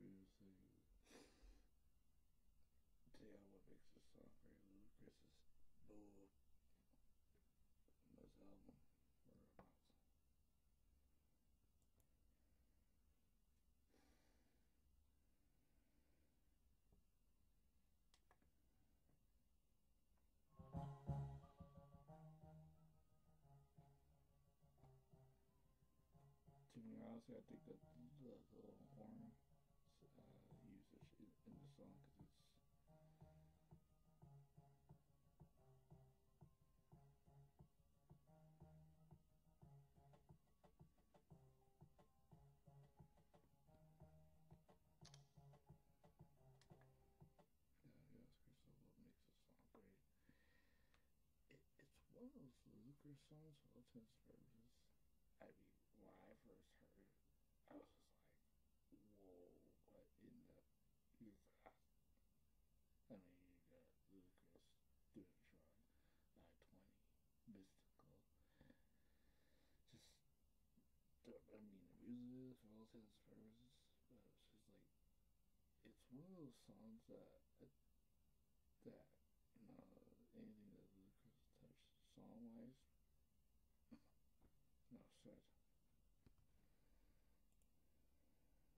using the Olympics of software, Ludacris's Bull, this album. To be honest, I think that the, the of songs all and purposes. I mean, when I first heard it, I was just like, whoa, what in the you got? I mean, you got doing Shrug, 920, Mystikal. Just, I mean, the music for all intents and purposes, but it's just like, it's one of those songs that, that,